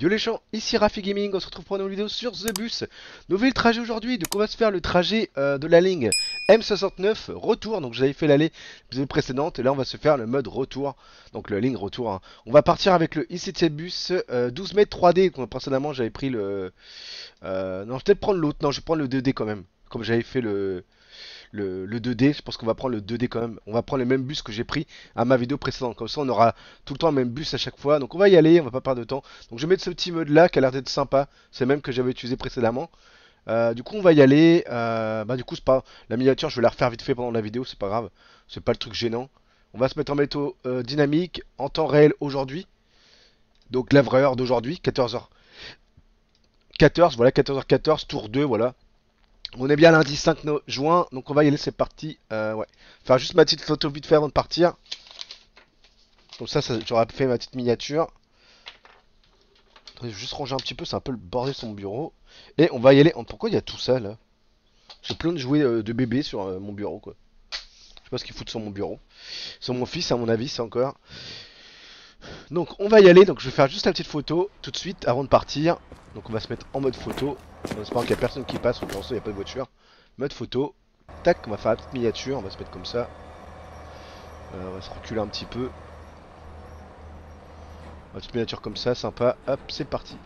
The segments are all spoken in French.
Yo les gens, ici Rafi Gaming, on se retrouve pour une nouvelle vidéo sur The Bus. Nouvel trajet aujourd'hui, donc on va se faire le trajet euh, de la ligne M69 retour. Donc j'avais fait l'aller précédente et là on va se faire le mode retour, donc la ligne retour. hein. On va partir avec le i7 bus euh, 12 mètres 3D. Donc, précédemment j'avais pris le... euh, non je vais peut-être prendre l'autre, non je vais prendre le 2D quand même. Comme j'avais fait le... Le, le 2D, je pense qu'on va prendre le 2D quand même. On va prendre le même bus que j'ai pris à ma vidéo précédente. Comme ça, on aura tout le temps le même bus à chaque fois. Donc, on va y aller, on va pas perdre de temps. Donc, je vais mettre ce petit mode là qui a l'air d'être sympa. C'est le même que j'avais utilisé précédemment. Euh, du coup, on va y aller. Euh, bah, du coup, c'est pas la miniature. Je vais la refaire vite fait pendant la vidéo. C'est pas grave. C'est pas le truc gênant. On va se mettre en métaux euh, dynamique en temps réel aujourd'hui. Donc, la vraie heure d'aujourd'hui, 14h. 14, voilà, 14h14, tour 2, voilà. On est bien lundi 5 no- juin, donc on va y aller, c'est parti. Euh, ouais. Faire juste ma petite photo vite fait avant de partir. Comme ça, j'aurais fait ma petite miniature. Je vais juste ranger un petit peu, c'est un peu le bordel sur mon bureau. Et on va y aller. en- Pourquoi il y a tout ça là? J'ai plein de jouets euh, de bébé sur euh, mon bureau quoi. Je sais pas ce qu'ils foutent sur mon bureau. Sur mon fils, à mon avis, c'est encore. Donc on va y aller, donc je vais faire juste la petite photo tout de suite avant de partir. Donc on va se mettre en mode photo. En espérant qu'il n'y a personne qui passe, ou pour l'instant il n'y a pas de voiture. Mode photo. Tac, on va faire la petite miniature, on va se mettre comme ça. Euh, on va se reculer un petit peu. Une petite miniature comme ça, sympa. Hop, c'est parti.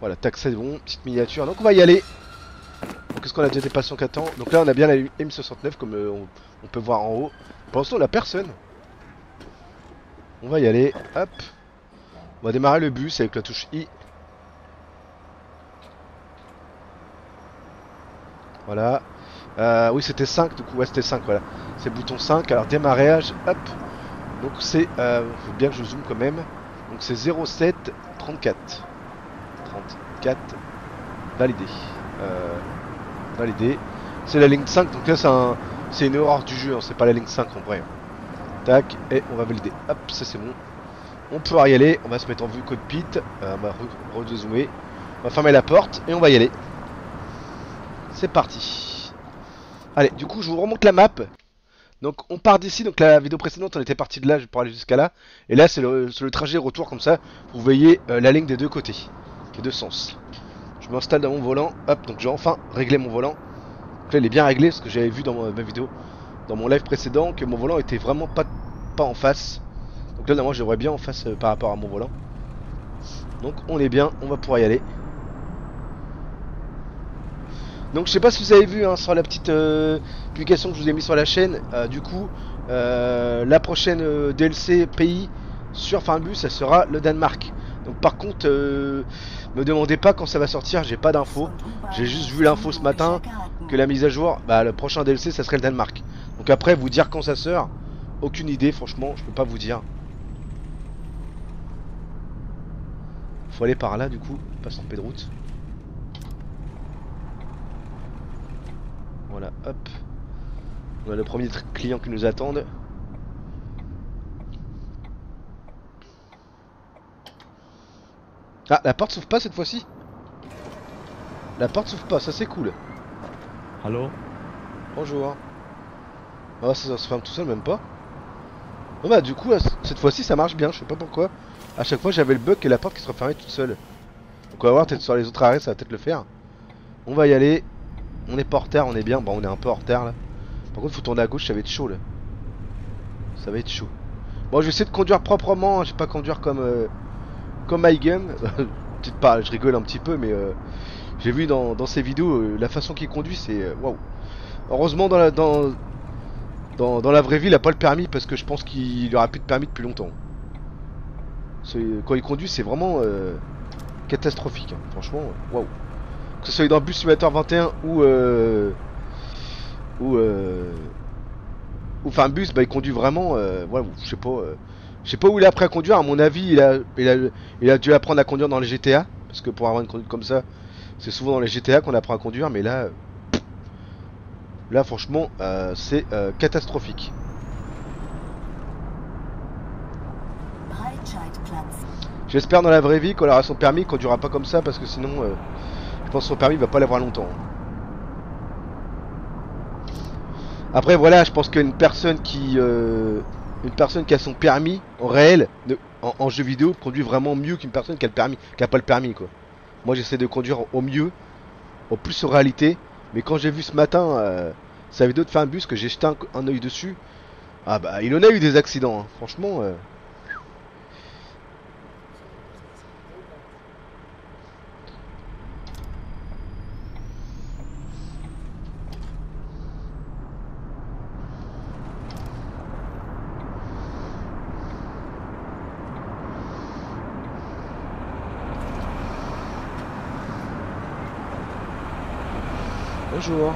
Voilà, tac, c'est bon, petite miniature. Donc on va y aller. Donc qu'est-ce qu'on a déjà dépassé en 4 ans Donc là on a bien la M69 comme euh, on, on peut voir en haut. Pour l'instant on a personne. On va y aller, hop. On va démarrer le bus avec la touche I. Voilà. Euh, oui, c'était 5, du coup, ouais, c'était 5, voilà. C'est bouton 5, alors démarrage, hop. Donc c'est, euh, faut bien que je zoome quand même. Donc c'est 07 34. 34, validé. Euh, validé. C'est la ligne 5, donc là c'est un, une horreur du jeu, hein, c'est pas la ligne 5 en vrai. Tac, et on va valider. Hop, ça c'est bon. On peut y aller, on va se mettre en vue cockpit, euh, on va re- redezoomer. On va fermer la porte et on va y aller. C'est parti. Allez, du coup, je vous remonte la map. Donc, on part d'ici. Donc, la vidéo précédente, on était parti de là pour aller jusqu'à là. Et là, c'est le, trajet retour comme ça. Vous voyez euh, la ligne des deux côtés, des deux sens. Je m'installe dans mon volant. Hop, donc j'ai enfin réglé mon volant. Donc là, il est bien réglé parce que j'avais vu dans ma, ma vidéo, dans mon live précédent, que mon volant était vraiment pas, pas en face. Donc là, je bien en face euh, par rapport à mon volant. Donc, on est bien. On va pouvoir y aller. Donc je sais pas si vous avez vu hein, sur la petite euh, publication que je vous ai mis sur la chaîne, euh, du coup la prochaine DLC pays sur Finbus ça sera le Danemark. Donc par contre me demandez pas quand ça va sortir, j'ai pas d'infos. J'ai juste vu l'info ce matin que la mise à jour, bah le prochain DLC ça serait le Danemark. Donc après vous dire quand ça sort, aucune idée franchement, je peux pas vous dire. Faut aller par là du coup, pas se tromper de route. Voilà, hop. On a le premier client qui nous attendent. Ah, la porte s'ouvre pas cette fois-ci La porte s'ouvre pas, ça c'est cool. Allô? Bonjour. Ah, ça, ça se ferme tout seul, même pas. Bon bah du coup, cette fois-ci ça marche bien, je sais pas pourquoi. À chaque fois j'avais le bug et la porte qui se refermait toute seule. Donc on va voir, peut-être sur les autres arrêts ça va peut-être le faire. On va y aller. On est pas en retard, on est bien. Bon, on est un peu en retard là. Par contre, faut tourner à gauche, ça va être chaud là. Ça va être chaud. Bon, je vais essayer de conduire proprement. hein, Je vais pas conduire comme euh, comme MyGum. Peut-être pas, je rigole un petit peu, mais euh, j'ai vu dans, dans ses vidéos euh, la façon qu'il conduit, c'est euh, waouh. Heureusement, dans, dans la vraie vie, il a pas le permis parce que je pense qu'il aura plus de permis depuis longtemps. Quand il conduit, c'est vraiment euh, catastrophique. hein. Franchement, euh, waouh que ce soit dans Bus Simulator 21 ou euh, ou euh, ou enfin bus bah il conduit vraiment euh, je sais pas je sais pas où il a appris à conduire à mon avis il a, il a dû apprendre à conduire dans les GTA parce que pour avoir une conduite comme ça c'est souvent dans les GTA qu'on apprend à conduire mais là là franchement euh, c'est euh, catastrophique j'espère dans la vraie vie qu'on aura son permis qu'on conduira pas comme ça parce que sinon euh, je pense que son permis va pas l'avoir longtemps. Après voilà, je pense qu'une personne qui une personne qui a son permis en réel, en, jeu vidéo, conduit vraiment mieux qu'une personne qui a le pas le permis. Moi j'essaie de conduire au mieux, au plus en réalité. Mais quand j'ai vu ce matin euh, sa vidéo de un bus que j'ai jeté un, un oeil dessus, ah bah il en a eu des accidents, hein. franchement. Euh. Bonjour.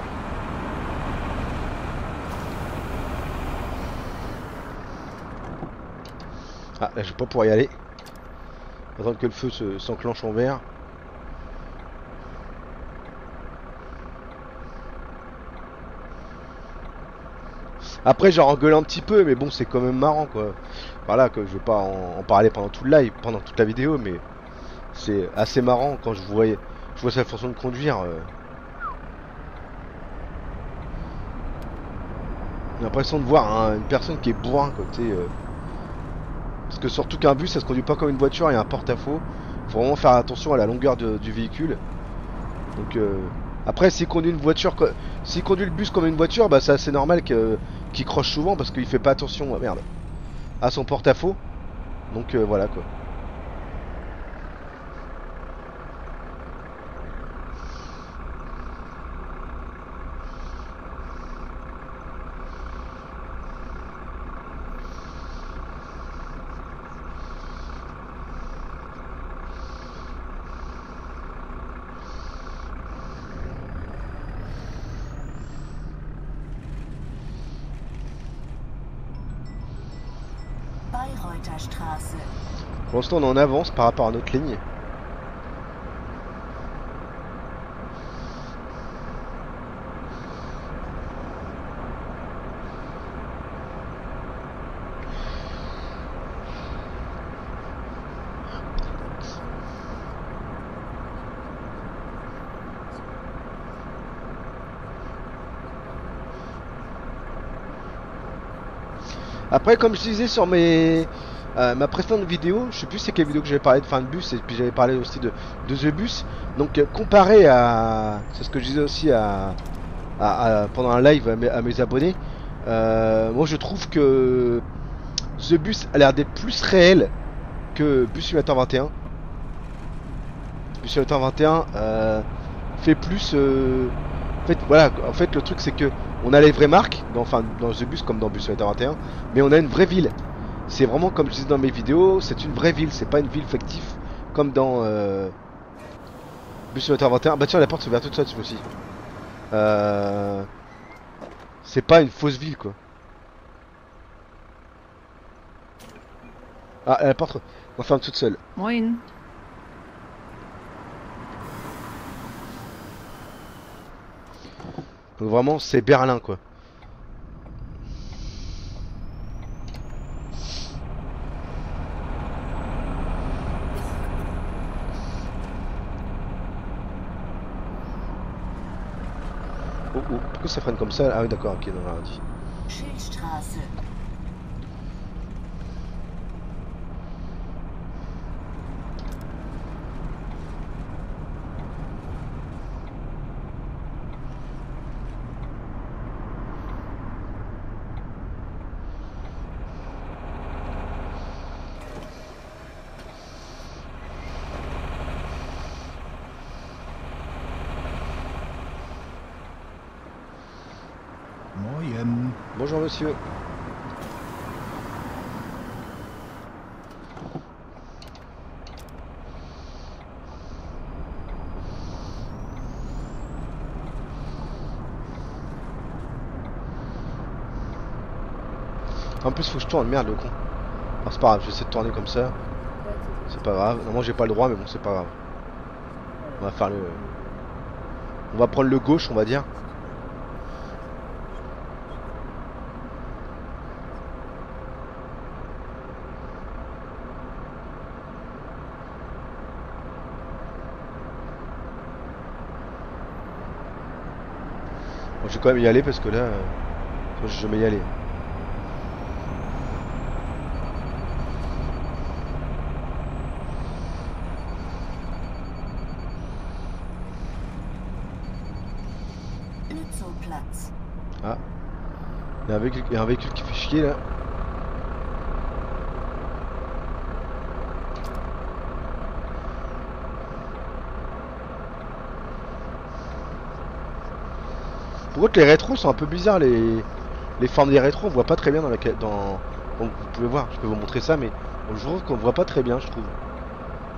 Ah, là, je vais pouvoir y aller. Attendre que le feu s'enclenche en vert. Après, j'en engueule un petit peu, mais bon, c'est quand même marrant, quoi. Voilà, que je vais pas en, parler pendant tout le live, pendant toute la vidéo, mais c'est assez marrant quand je vois, je vois sa façon de conduire. Euh. J'ai l'impression de voir une personne qui est bourrin, côté. Euh. Que surtout qu'un bus, ça se conduit pas comme une voiture, il y a un porte-à-faux. Faut vraiment faire attention à la longueur du véhicule. Donc euh, après, s'il conduit une voiture, s'il conduit le bus comme une voiture, bah c'est assez normal qu'il croche souvent parce qu'il fait pas attention, merde, à son porte-à-faux. Donc euh, voilà quoi. Pour on est en avance par rapport à notre ligne. Après, comme je disais sur mes euh, ma précédente vidéo, je sais plus c'est quelle vidéo que j'avais parlé de fin de bus et puis j'avais parlé aussi de, de The Bus. Donc euh, comparé à, c'est ce que je disais aussi à, pendant un live à mes, abonnés. Euh, moi je trouve que The Bus a l'air d'être plus réel que Bus Simulator 21. Bus Simulator 21 fait plus. en fait voilà, en fait le truc c'est que on a les vraies marques, dans, enfin dans The Bus comme dans Bus Simulator 21, mais on a une vraie ville. C'est vraiment comme je disais dans mes vidéos, c'est une vraie ville, c'est pas une ville fictive comme dans euh, Bus 21. Bah tiens, la porte s'ouvre toute seule fois-ci. Euh... C'est pas une fausse ville quoi. Ah, la porte ferme toute seule. Moin. Donc vraiment, c'est Berlin quoi. Pourquoi ça freine comme ça Ah oui d'accord, ok, on a dit. Bonjour monsieur. En plus faut que je tourne, merde le con. c'est pas grave, je vais essayer de tourner comme ça. C'est pas grave. Non, j'ai pas le droit mais bon c'est pas grave. On va faire le... On va prendre le gauche on va dire. je vais quand même y aller parce que là, je vais y aller. Ah, il y a un véhicule, il y a un véhicule qui fait chier là. Pour contre les rétros sont un peu bizarres les, les formes des rétros on voit pas très bien dans la dans bon, vous pouvez voir je peux vous montrer ça mais je trouve qu'on voit pas très bien je trouve. Vous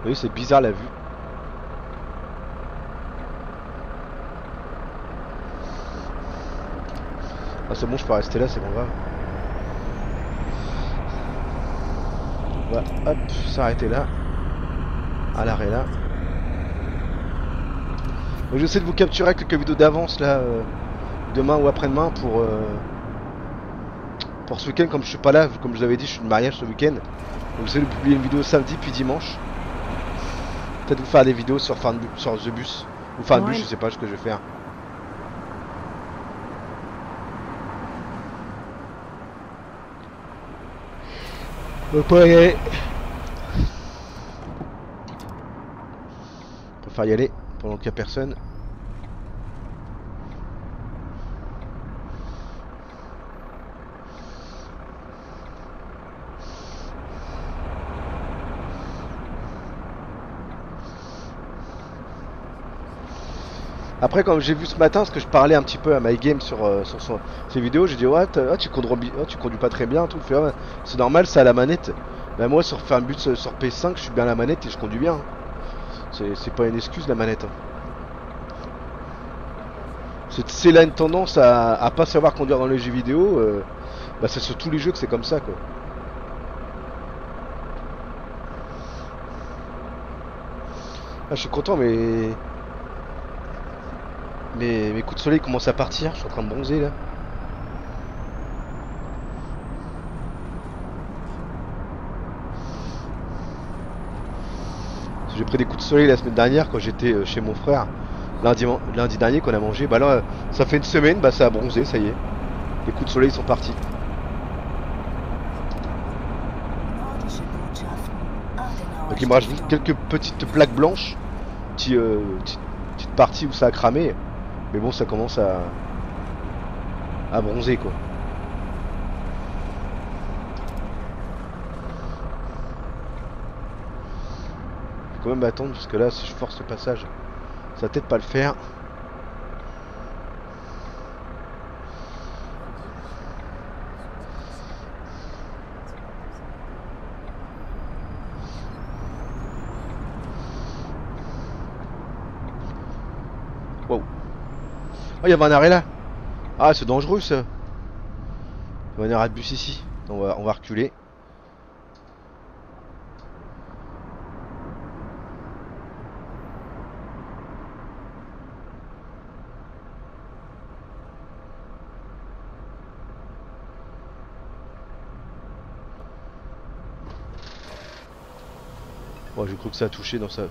voyez c'est bizarre la vue. Ah c'est bon je peux rester là c'est bon grave. On va hop s'arrêter là. À l'arrêt là. Donc, j'essaie de vous capturer avec quelques vidéos d'avance là euh, demain ou après-demain pour euh, pour ce week-end comme je suis pas là comme je vous avais dit je suis de mariage ce week-end donc j'essaie de publier une vidéo samedi puis dimanche peut-être vous faire des vidéos sur, Fan- sur The Bus ou Ouais. je sais pas ce que je vais faire On peut y aller. On peut faire y aller pendant qu'il n'y a personne. Après, comme j'ai vu ce matin, parce que je parlais un petit peu à My Game sur, euh, sur son- ses vidéos, j'ai dit ouais, ah, tu, conduis, bi- ah, tu conduis pas très bien, tout. C'est normal, c'est à la manette. Bah moi, sur faire un but sur sur PS5, je suis bien à la manette et je conduis bien. C'est pas une excuse la manette. hein. C'est c'est là une tendance à, à pas savoir conduire dans les jeux vidéo. euh, bah c'est sur tous les jeux que c'est comme ça quoi. Ah, je suis content mais mes, coups de soleil commencent à partir. Je suis en train de bronzer là. J'ai pris des coups de soleil la semaine dernière quand j'étais euh, chez mon frère. Lundi, dernier qu'on a mangé. Bah là, euh, ça fait une semaine, bah ça a bronzé, ça y est. Les coups de soleil sont partis. Donc il me Stiftung. quelques petites plaques blanches. Euh, petite partie où ça a cramé. Mais bon, ça commence à, à bronzer quoi. Faut quand même attendre parce que là, si je force le passage, ça va peut-être pas le faire. Wow. Oh, il y un arrêt là. Ah, c'est dangereux ça. Il y avait un arrêt de bus ici. On va, reculer. Bon, j'ai cru que ça a touché dans ça.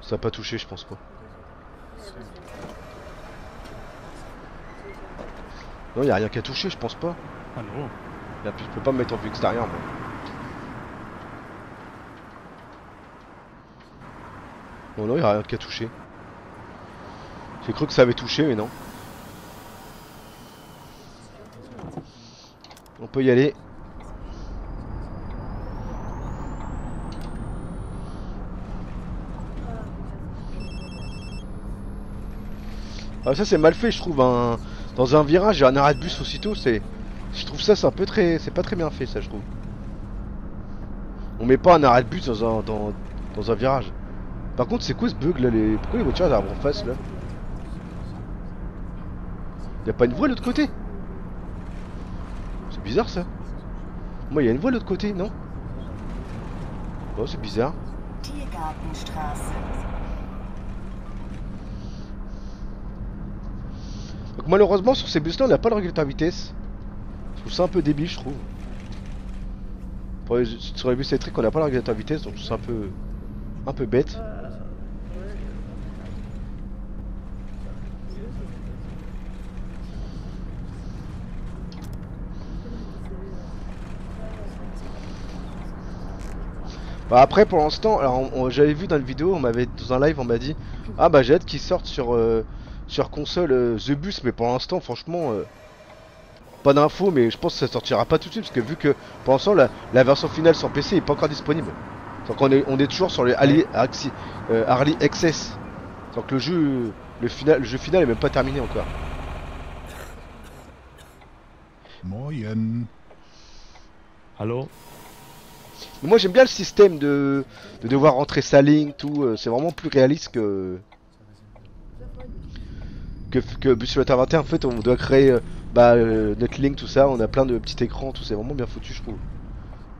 Ça a pas touché, je pense pas. Non, y a rien qu'à toucher, je pense pas. Ah non. Plus- je peux pas me mettre en vue extérieure, moi. Non, non, y a rien qu'à toucher. J'ai cru que ça avait touché, mais non. On peut y aller. Ah, ça c'est mal fait, je trouve. Un... Dans un virage, un arrêt de bus aussitôt, c'est. Je trouve ça, c'est un peu très. C'est pas très bien fait, ça, je trouve. On met pas un arrêt de bus dans un, dans, dans un virage. Par contre, c'est quoi ce bug là les... Pourquoi les voitures elles en face là? Y'a pas une voie de l'autre côté? C'est bizarre ça. Moi, il y a une voie de l'autre côté, non? Oh, c'est bizarre. Donc malheureusement sur ces bus là on n'a pas le régulateur vitesse. Je trouve ça un peu débile je trouve. Sur les bus électriques on n'a pas le régulateur vitesse donc je trouve ça un peu un peu bête. Bah après pour l'instant, alors j'avais vu dans une vidéo, on m'avait dans un live on m'a dit ah bah j'ai hâte qu'ils sortent sur euh, sur console euh, The Bus, mais pour l'instant, franchement, euh, pas d'infos, mais je pense que ça sortira pas tout de suite, parce que vu que pour l'instant, la, la version finale sur PC est pas encore disponible. Donc on est, on est toujours sur les Harley, Axi- euh, Harley XS. Donc le jeu, le, final, le jeu final est même pas terminé encore. Allô? Mais moi j'aime bien le système de, de devoir rentrer sa ligne, tout. euh, c'est vraiment plus réaliste que. Que, que Simulator 21. En fait, on doit créer euh, bah, euh, notre ligne, tout ça. On a plein de petits écrans, tout. C'est vraiment bien foutu, je trouve.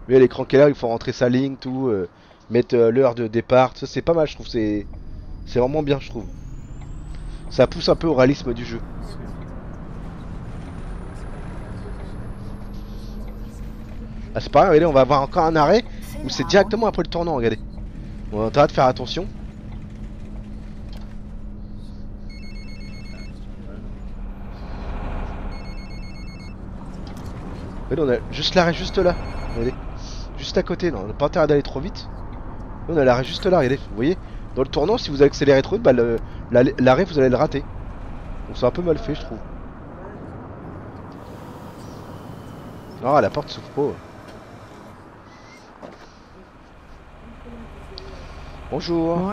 Mais l'écran est là, il faut rentrer sa ligne, tout. euh, mettre l'heure de départ. Ça, c'est pas mal, je trouve. C'est vraiment bien, je trouve. Ça pousse un peu au réalisme du jeu. Ah, c'est pareil, on va avoir encore un arrêt où c'est directement après le tournant, regardez. On a intérêt de faire attention. On a juste l'arrêt juste là. Regardez. Juste à côté, non, on n'a pas intérêt d'aller trop vite. On a l'arrêt juste là, regardez. Vous voyez Dans le tournant, si vous accélérez trop vite, bah, l'arrêt, vous allez le rater. Donc c'est un peu mal fait, je trouve. Ah, la porte s'ouvre pas. Bonjour.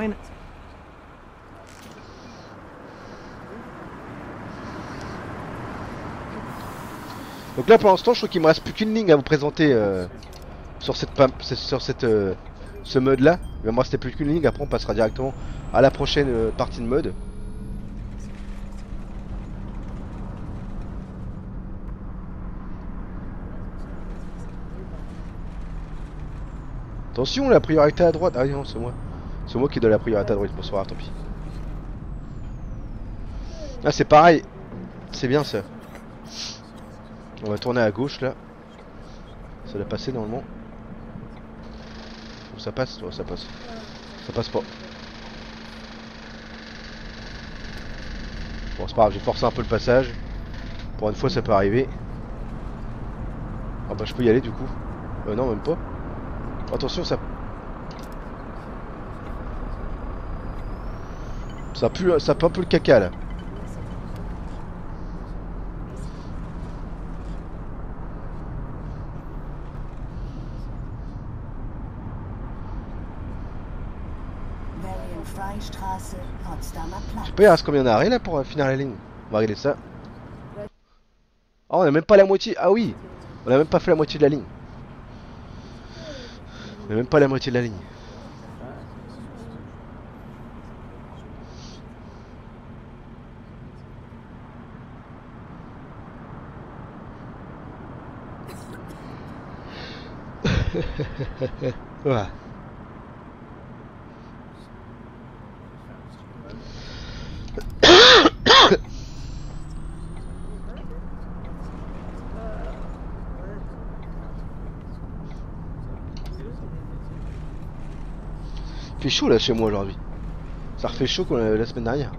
Donc là pour l'instant je trouve qu'il me reste plus qu'une ligne à vous présenter euh, sur cette sur cette euh, ce mode là. Il me rester plus qu'une ligne, après on passera directement à la prochaine euh, partie de mode. Attention la priorité à droite. Ah non c'est moi. C'est moi qui donne la priorité à droite, bonsoir, tant pis. Ah c'est pareil. C'est bien ça. On va tourner à gauche là. Ça doit passer normalement. Ou ça passe? Ça passe. Ça passe pas. Bon, c'est pas grave, j'ai forcé un peu le passage. Pour une fois, ça peut arriver. Ah bah, je peux y aller du coup. Euh, non, même pas. Attention, ça. Ça pue, ça pue un peu le caca là. Sais pas, il reste combien d'arrêts là pour euh, finir la ligne On va régler ça. Ah, on a même pas la moitié. Ah oui On a même pas fait la moitié de la ligne. On a même pas la moitié de la ligne. Voilà. Il fait chaud là chez moi aujourd'hui. Ça refait chaud comme la, semaine dernière.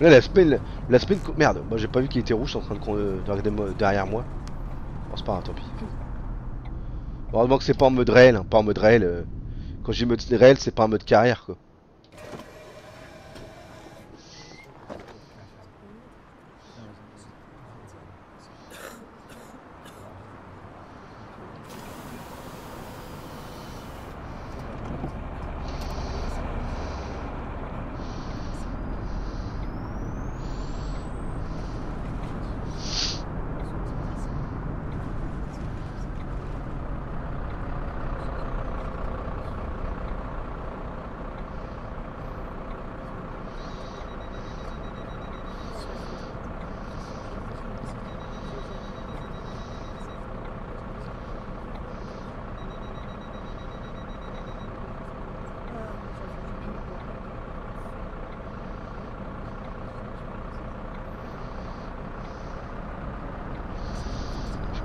Là la semaine, la semaine, merde, moi j'ai pas vu qu'il était rouge en train de, euh, de regarder derrière moi. Bon c'est pas tant pis. Heureusement que c'est pas en mode réel, hein, pas en mode réel. euh, Quand j'ai mode réel, c'est pas en mode carrière quoi.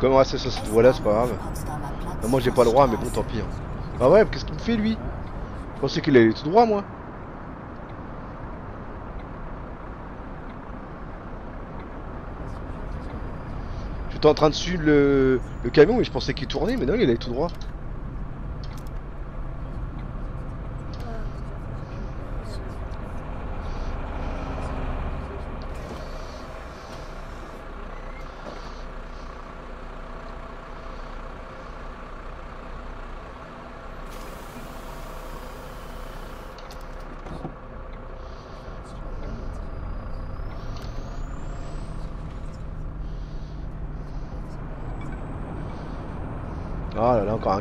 Même rester sur cette voie là, c'est pas grave. Ah, moi j'ai pas le droit, mais bon tant pis. hein. Ah ouais, qu'est-ce qu'il me fait lui? Je pensais qu'il allait tout droit moi. J'étais en train de suivre le, le camion et je pensais qu'il tournait, mais non, il allait tout droit.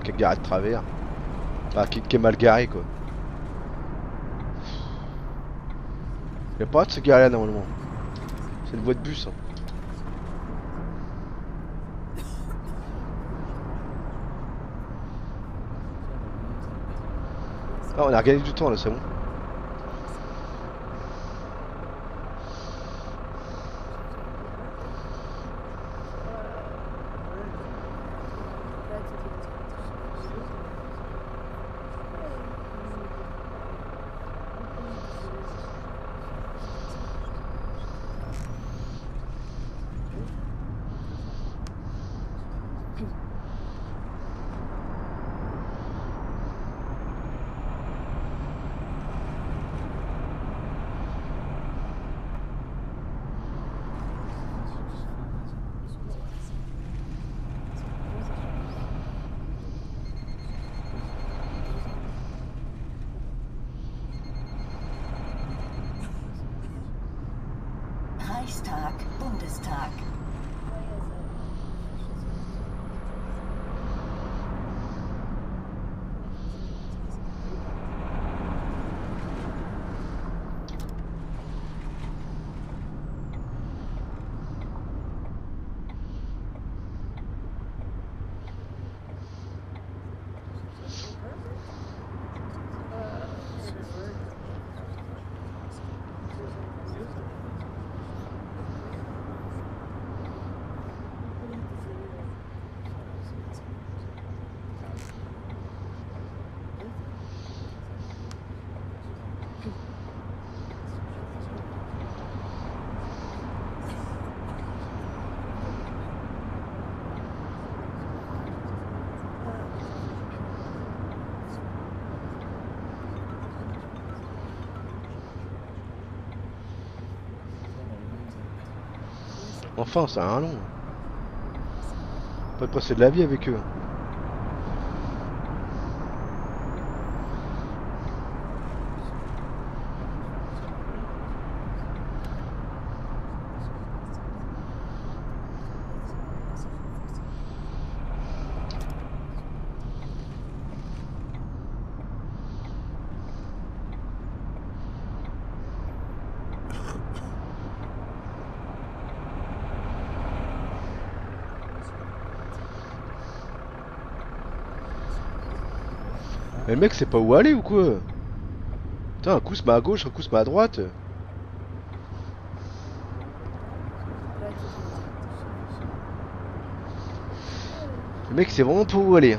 Oh là là, encore un qui est garé de travers. Enfin, qui, est mal garé quoi. Il a pas de se garer là normalement. C'est une voie de bus. hein. Ah, on a gagné du temps là, c'est bon. Enfin, c'est un long. Pas de passer de la vie avec eux. Mais le mec, c'est pas où aller ou quoi? Putain, un coup se met à gauche, un coup se met à droite. Le mec, c'est vraiment pas où aller.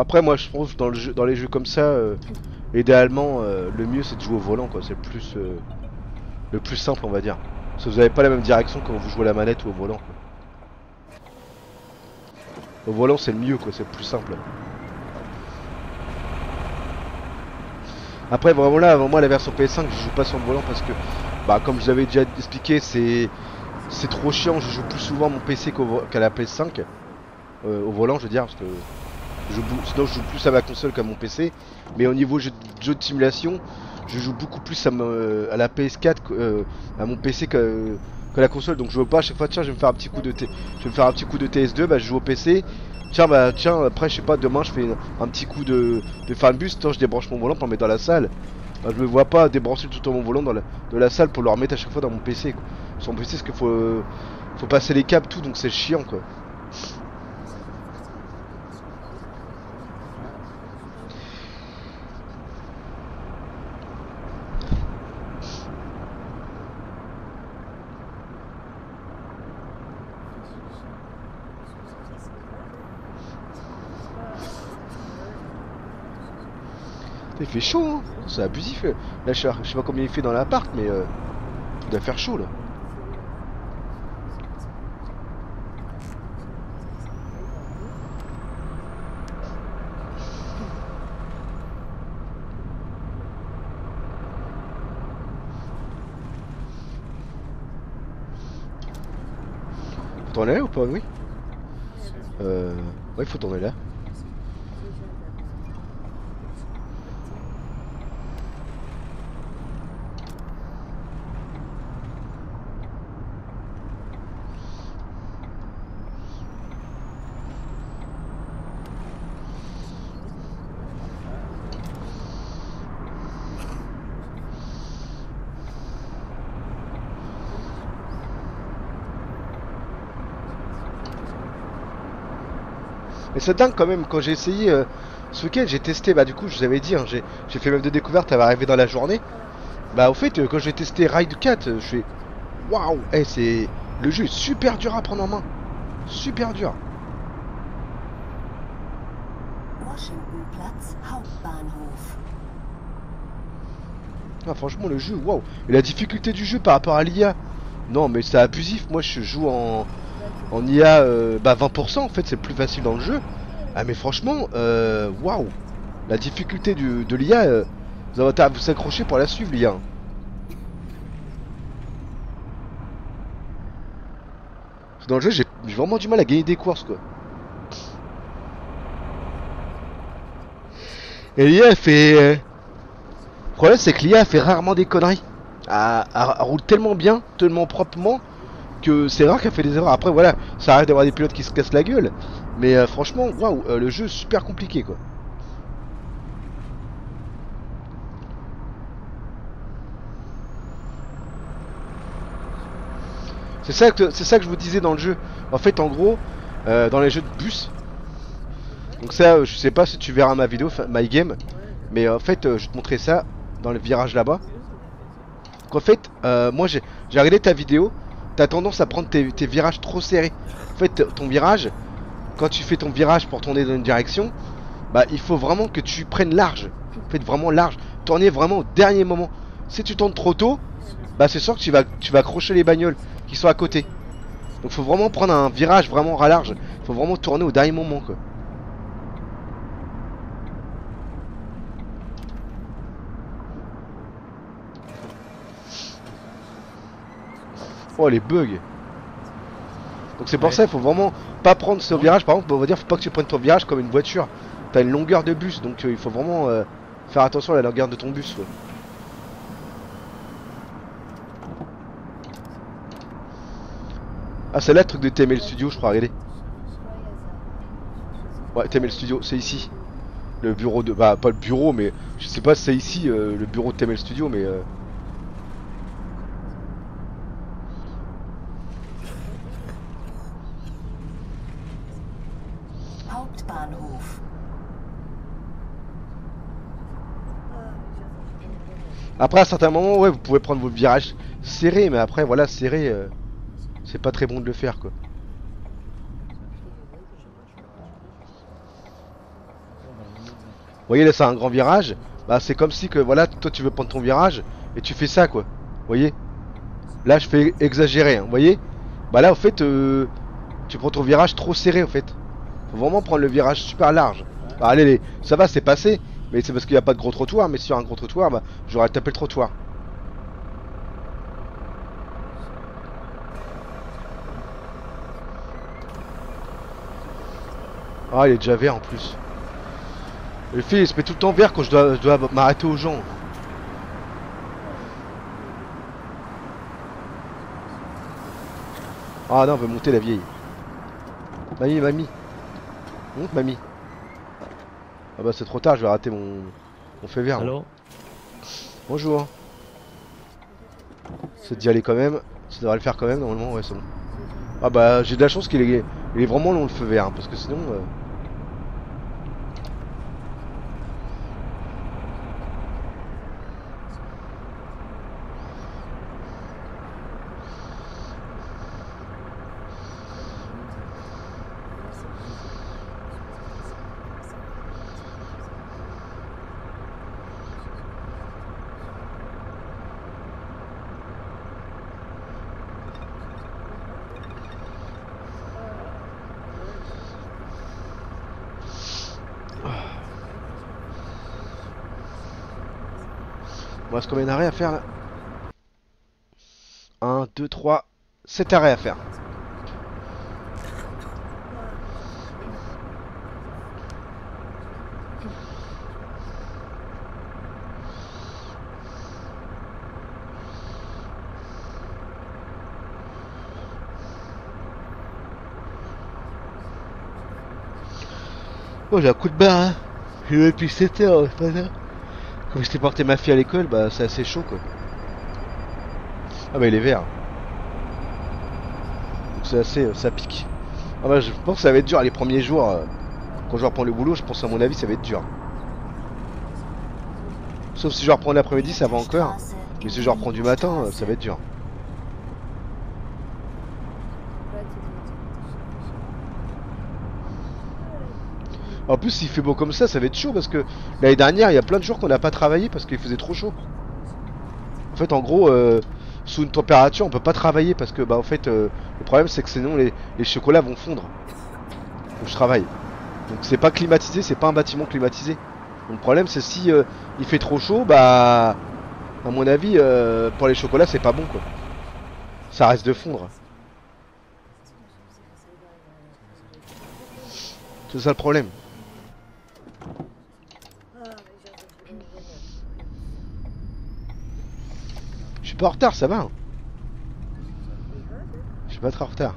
Après, moi, je trouve dans, le jeu, dans les jeux comme ça, euh, idéalement, euh, le mieux c'est de jouer au volant, quoi. C'est le plus, euh, le plus simple, on va dire. Parce que vous avez pas la même direction quand vous jouez à la manette ou au volant. quoi. Au volant, c'est le mieux, quoi. C'est le plus simple. Après, vraiment là, avant moi, la version PS5, je joue pas sur le volant parce que, bah, comme je vous avais déjà expliqué, c'est, c'est trop chiant. Je joue plus souvent mon PC qu'à la PS5, euh, au volant, je veux dire, parce que sinon je joue plus à ma console qu'à mon PC. Mais au niveau jeu, de- jeu de simulation, je joue beaucoup plus à, la PS4 que, euh, à mon PC que, la console. Donc je veux pas à chaque fois tiens je vais me faire un petit coup de T- je vais me faire un petit coup de TS2, bah je joue au PC. Tiens bah tiens après je sais pas demain je fais un petit coup de, de bus, tiens je débranche mon volant pour le mettre dans la salle. Je me vois pas débrancher tout temps mon volant dans la, de la salle pour le remettre à chaque fois dans mon PC quoi. Sur mon PC parce qu'il faut, faut passer les câbles tout donc c'est chiant quoi. Il fait chaud, hein C'est abusif. euh. Là, je sais pas combien il fait dans l'appart, mais euh, il doit faire chaud là. Faut tourner là ou pas, oui? Euh... Ouais, faut tourner là. C'est dingue quand même, quand j'ai essayé euh, ce week-end, j'ai testé, bah du coup je vous avais dit, hein, j'ai j'ai fait même deux découvertes, elle va arriver dans la journée. Bah au fait, euh, quand j'ai testé Ride 4, euh, je fais waouh, eh, c'est le jeu est super dur à prendre en main, super dur. Ah, franchement le jeu, waouh, et la difficulté du jeu par rapport à l'IA, non mais c'est abusif. Moi je joue en en IA euh, bah 20% en fait, c'est plus facile dans le jeu. Ah mais franchement, euh, waouh, la difficulté du, de l'IA, euh, vous avez à vous accrocher pour la suivre l'IA. Dans le jeu, j'ai vraiment du mal à gagner des courses quoi. Et l'IA fait. euh, Le problème c'est que l'IA fait rarement des conneries. Elle, elle- elle roule tellement bien, tellement proprement que c'est rare qu'elle fait des erreurs. Après voilà, ça arrive d'avoir des pilotes qui se cassent la gueule. Mais euh, franchement, waouh, euh, le jeu est super compliqué quoi. C'est ça, que, ça que je vous disais dans le jeu. En fait, en gros, euh, dans les jeux de bus, donc ça, je sais pas si tu verras ma vidéo, my game, mais en fait, je vais te montrer ça dans le virage là-bas. En fait, moi j'ai regardé ta vidéo, t'as tendance à prendre tes, virages trop serrés. En fait, ton virage, quand tu fais ton virage pour tourner dans une direction, bah il faut vraiment que tu prennes large. En fait, vraiment large. Tourner vraiment au dernier moment. Si tu tournes trop tôt, bah c'est sûr que tu vas, tu vas accrocher les bagnoles qui sont à côté. Donc faut vraiment prendre un virage vraiment à large. Faut vraiment tourner au dernier moment quoi. Oh les bugs. Donc c'est pour Ouais. ça il faut vraiment pas prendre ce virage. Par exemple on va dire faut pas que tu prennes ton virage comme une voiture. T'as une longueur de bus donc euh, il faut vraiment euh, faire attention à la longueur de ton bus ouais. Ah c'est là le truc de TML Studio je crois regardez. Ouais TML Studio c'est ici. Le bureau de... Bah pas le bureau mais je sais pas si c'est ici euh, le bureau de TML Studio mais... euh, Hauptbahnhof. Après, à certains moments, ouais, vous pouvez prendre vos virages serrés, mais après, voilà, serré, euh, c'est pas très bon de le faire, quoi. Vous voyez, là, c'est un grand virage. Bah, c'est comme si que, voilà, toi, tu veux prendre ton virage et tu fais ça, quoi. Vous voyez? Là, je fais exagérer, hein, vous voyez? Bah là, en fait, euh, tu prends ton virage trop serré, en fait. Faut vraiment prendre le virage super large. Bah, allez, les- ça va, c'est passé. Mais c'est parce qu'il n'y a pas de gros trottoir. Mais sur un gros trottoir, bah, j'aurais tapé le trottoir. Ah, il est déjà vert en plus. Le fil, il se met tout le temps vert quand je dois, je dois m'arrêter aux gens. Ah non, on veut monter la vieille. Mamie, mamie. Monte, mamie. Ah bah c'est trop tard, je vais rater mon, mon fait vert. Allô Bonjour. C'est d'y aller quand même. Ça devrait le faire quand même, normalement, ouais, c'est bon. Ah bah j'ai de la chance qu'il est, il est vraiment long le feu vert, hein, parce que sinon... euh, combien d'arrêts à faire là 1, 2, 3, 7 arrêts à faire. Oh j'ai un coup de barre hein J'ai eu depuis 7 heures ce matin. Comme je t'ai porté ma fille à l'école, bah c'est assez chaud quoi. Ah bah il est vert. Donc c'est assez... euh, ça pique. Ah bah je pense que ça va être dur les premiers jours. euh, Quand je vais reprendre le boulot, je pense à mon avis ça va être dur. Sauf si je reprends l'après-midi ça va encore. Mais si je reprends du matin, euh, ça va être dur. En plus, s'il fait beau comme ça, ça va être chaud parce que l'année dernière, il y a plein de jours qu'on n'a pas travaillé parce qu'il faisait trop chaud. En fait, en gros, euh, sous une température, on peut pas travailler parce que, bah, en fait, euh, le problème c'est que sinon les, chocolats vont fondre. Où je travaille. Donc, c'est pas climatisé, c'est pas un bâtiment climatisé. Donc, le problème, c'est si euh, il fait trop chaud, bah, à mon avis, euh, pour les chocolats, c'est pas bon quoi. Ça reste de fondre. C'est ça le problème. Je suis pas en retard, ça va. hein. Je suis pas très en retard.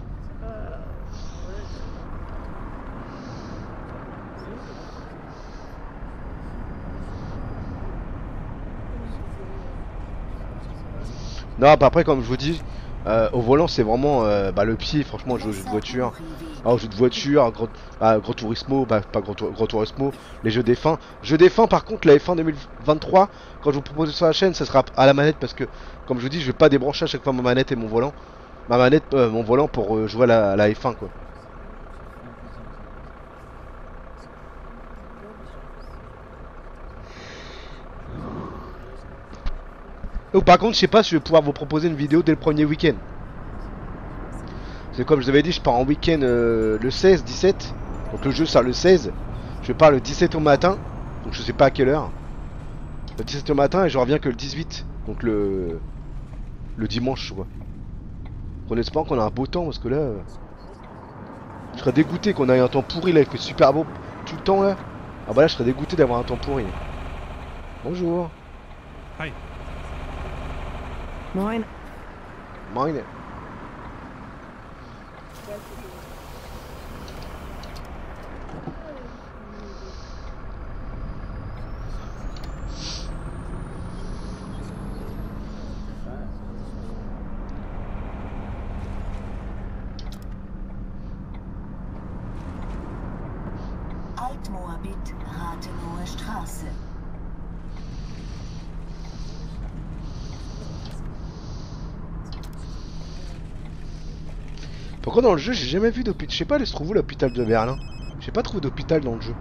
Non, après, comme je vous dis, euh, au volant, c'est vraiment euh, bah, le pied. Franchement, je joue aux jeux de voiture. Ah, aux jeux de voiture, Gros, ah, Gros Turismo, bah, pas Gros Turismo, les jeux des fins. Jeux des fins, par contre, la F1 2023, quand je vous propose sur la chaîne, ça sera à la manette parce que, comme je vous dis, je vais pas débrancher à chaque fois ma manette et mon volant. Ma manette, euh, mon volant pour jouer à la, à la F1, quoi. Par contre, je sais pas si je vais pouvoir vous proposer une vidéo dès le premier week-end. C'est comme je vous avais dit, je pars en week-end euh, le 16, 17. Donc le jeu sort le 16. Je pars le 17 au matin. Donc je sais pas à quelle heure. Le 17 au matin et je reviens que le 18. Donc le le dimanche, quoi. On espère qu'on a un beau temps parce que là, je serais dégoûté qu'on ait un temps pourri là. Il fait super beau tout le temps là. Ah bah là, je serais dégoûté d'avoir un temps pourri. Bonjour. Mine. Mine. Pourquoi dans le jeu j'ai jamais vu d'hôpital Je sais pas, elle se trouve où l'hôpital de Berlin? J'ai pas trouvé d'hôpital dans le jeu.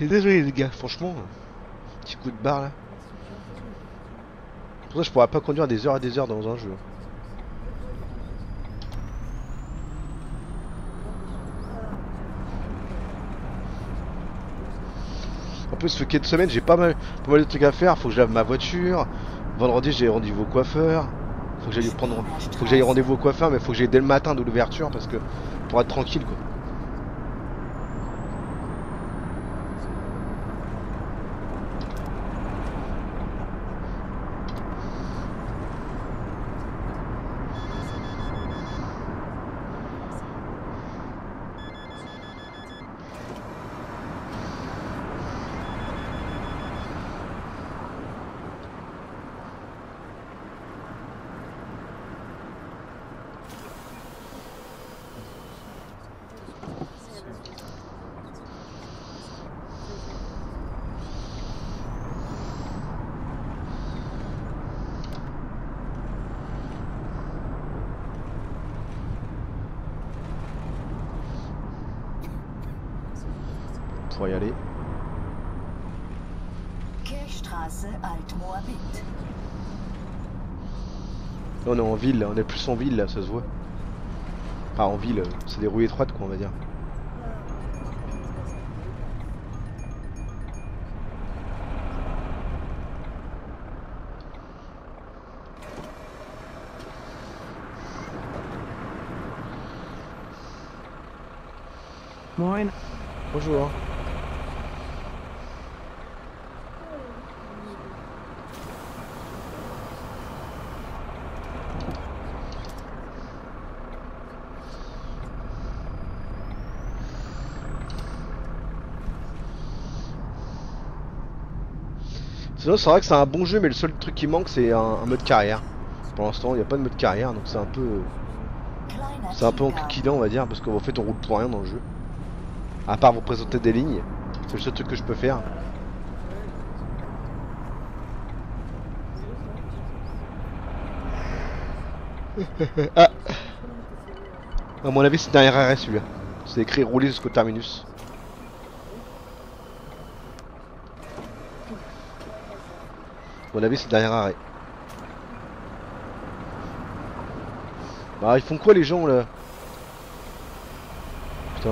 Désolé les gars, franchement, petit coup de barre là. Pour ça je pourrais pas conduire des heures et des heures dans un jeu. En plus ce de semaine j'ai pas mal, pas mal de trucs à faire, faut que je lave ma voiture. Vendredi j'ai rendez-vous au coiffeur. Faut que j'aille prendre faut que j'aille rendez-vous au coiffeur mais faut que j'aille dès le matin de l'ouverture parce que pour être tranquille quoi. Pour y aller. On est en ville, là. on est plus en ville là, ça se voit. Enfin en ville, c'est des rues étroites quoi on va dire. Moin. Bonjour. Sinon c'est vrai que c'est un bon jeu mais le seul truc qui manque c'est un, un mode carrière. Pour l'instant il n'y a pas de mode carrière donc c'est un peu c'est un peu enquiquinant on va dire parce qu'en fait on roule pour rien dans le jeu. À part vous présenter des lignes, c'est le seul truc que je peux faire. ah À mon avis c'est dernier arrêt celui-là. C'est écrit rouler jusqu'au terminus. Mon avis c'est dernier arrêt. Bah ils font quoi les gens là? Putain.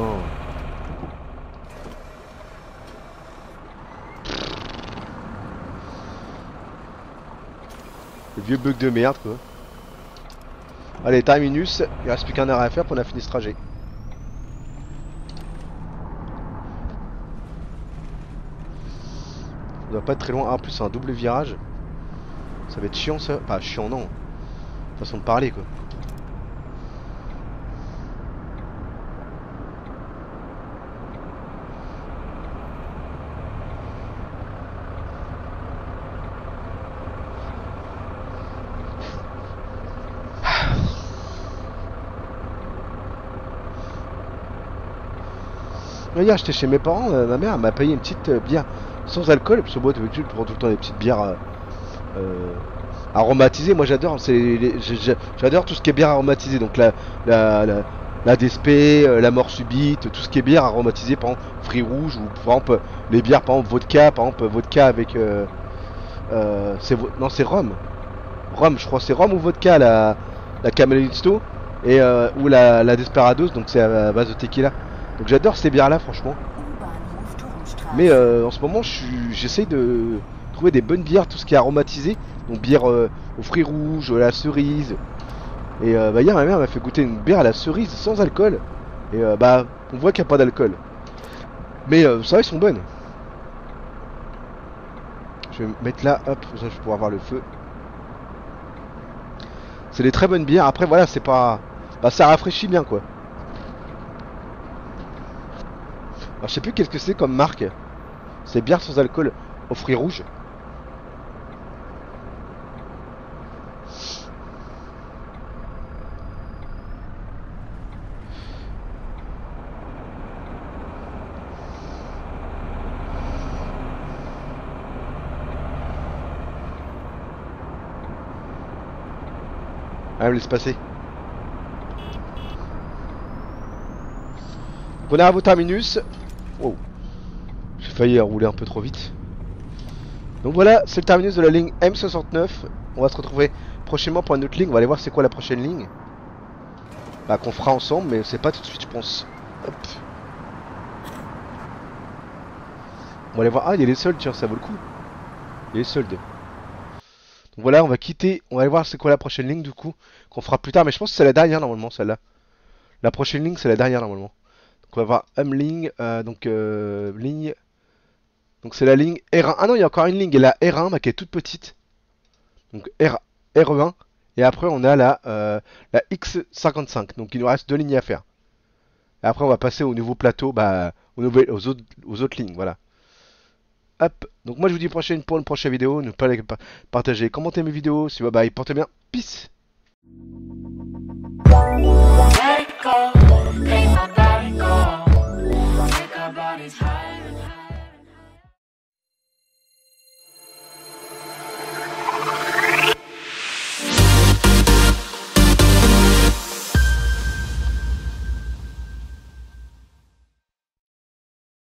Le vieux bug de merde quoi. Allez, terminus, il reste plus qu'un arrêt à faire pour on a fini ce trajet. On doit pas être très loin. Ah, en plus, c'est un double virage. Ça va être chiant ça. Pas chiant, non. Façon de parler quoi. Hier, j'étais chez mes parents, euh, ma mère m'a payé une petite euh, bière sans alcool, parce que moi, je prends tout le temps des petites bières euh, aromatisées. Moi, j'adore, j'adore tout ce qui est bière aromatisée. Donc, la, la, la, la DSP, euh, la mort subite, tout ce qui est bière aromatisée, par exemple, fruits rouges, ou par exemple, les bières, par exemple, vodka, par exemple, vodka avec. Euh, euh, c'est non, c'est rhum. Rhum, je crois, c'est rhum ou vodka, la, la Camelito, et, euh, ou la, la Desperados, donc c'est à base de tequila. Donc j'adore ces bières là franchement. Turmstraße. Mais en ce moment j'essaye de trouver des bonnes bières, tout ce qui est aromatisé. Donc bière euh, aux fruits rouges, à la cerise. Et euh, bah, hier ma mère m'a fait goûter une bière à la cerise sans alcool. Et euh, bah on voit qu'il n'y a pas d'alcool. Mais ça ils sont bonnes. Je vais me mettre là, hop, ça je vais pouvoir voir le feu. C'est des très bonnes bières. Après voilà, c'est pas... Bah ça rafraîchit bien quoi. Alors, je sais plus qu'est-ce que c'est comme marque. C'est bière sans alcool aux fruits rouges. Me laisse passer. On à vos terminus. J'ai failli rouler un peu trop vite. Donc voilà, c'est le terminus de la ligne M69. On va se retrouver prochainement pour une autre ligne. On va aller voir c'est quoi la prochaine ligne. Bah qu'on fera ensemble, mais c'est pas tout de suite je pense. Hop. On va aller voir. Ah il y a les soldes, tiens, ça vaut le coup. Il y a les soldes. Donc voilà, on va quitter. On va aller voir c'est quoi la prochaine ligne du coup. Qu'on fera plus tard, mais je pense que c'est la dernière normalement celle-là. La prochaine ligne c'est la dernière normalement. Donc on va voir home ligne, euh, donc euh, ligne. Donc c'est la ligne R1. Ah non, il y a encore une ligne, la R1 bah, qui est toute petite. Donc R, R1. Et après on a la, euh, la X55. Donc il nous reste deux lignes à faire. Et après on va passer au nouveau plateau, bah, aux, aux autres lignes, voilà. Hop. Donc moi je vous dis prochaine pour une prochaine vidéo. Ne pas liker, partager, commenter mes vidéos. Si bye bye, portez bien. Peace.